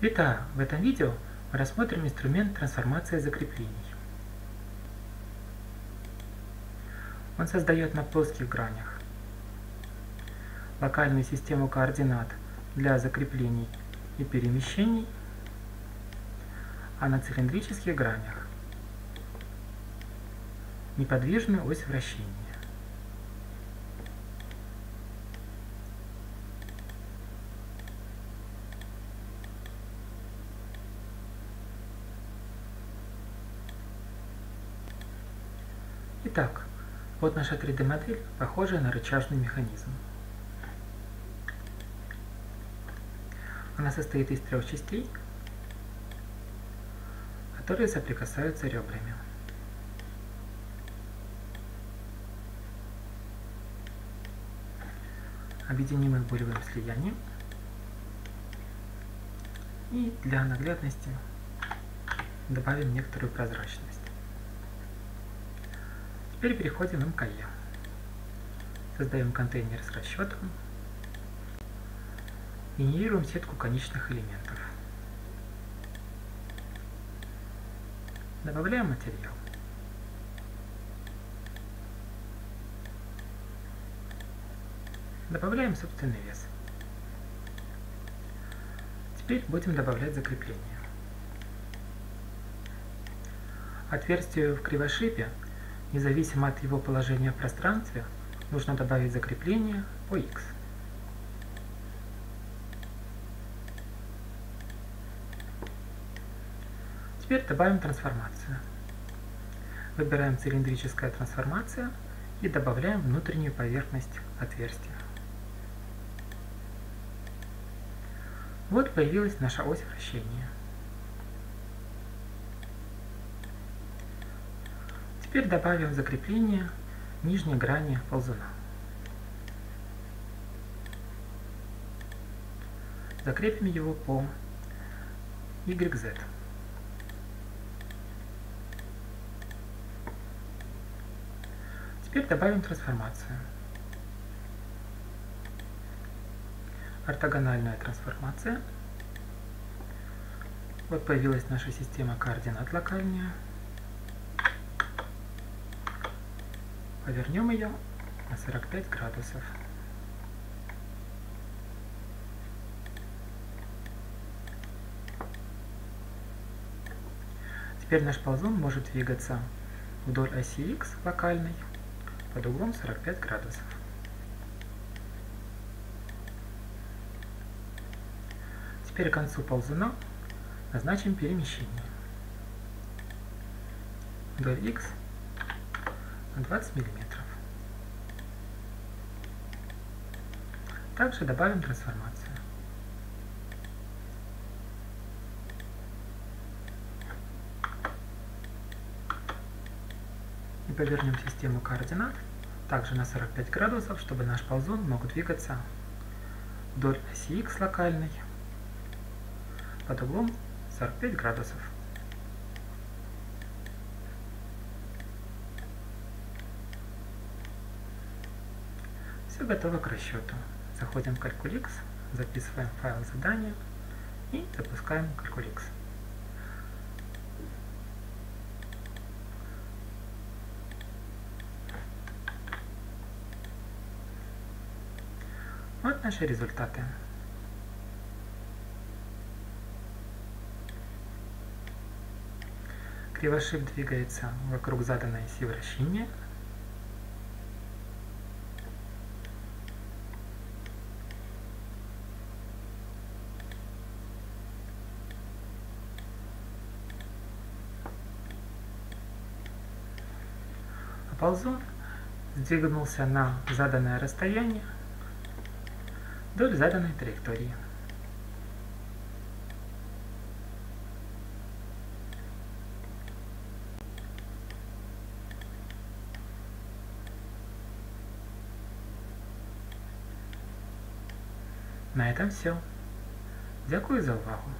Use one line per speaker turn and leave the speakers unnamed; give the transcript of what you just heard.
Витаю! В этом видео мы рассмотрим инструмент трансформации закреплений. Он создает на плоских гранях локальную систему координат для закреплений и перемещений, а на цилиндрических гранях неподвижную ось вращения. Итак, вот наша 3D-модель, похожая на рычажный механизм. Она состоит из трех частей, которые соприкасаются ребрами. Объединим их болевым слиянием. И для наглядности добавим некоторую прозрачность. Теперь переходим в МКЕ. Создаем контейнер с расчетом. Генерируем сетку конечных элементов. Добавляем материал. Добавляем собственный вес. Теперь будем добавлять закрепление. Отверстию в кривошипе Независимо от его положения в пространстве, нужно добавить закрепление по x. Теперь добавим трансформацию. Выбираем цилиндрическая трансформация и добавляем внутреннюю поверхность отверстия. Вот появилась наша ось вращения. Теперь добавим закрепление нижней грани ползуна. Закрепим его по YZ. Теперь добавим трансформацию. Ортогональная трансформация. Вот появилась наша система координат локальная. Повернем ее на 45 градусов. Теперь наш ползун может двигаться вдоль оси X локальной под углом 45 градусов. Теперь к концу ползуна назначим перемещение. Вдоль X 20 мм. Также добавим трансформацию. И повернем систему координат также на 45 градусов, чтобы наш ползун мог двигаться вдоль оси X локальной под углом 45 градусов. Все готово к расчету. Заходим в Calculix, записываем файл задания и запускаем Calculix. Вот наши результаты. Кривошип двигается вокруг заданной оси вращения ползун сдвинулся на заданное расстояние вдоль заданной траектории. На этом все. Дякую за увагу.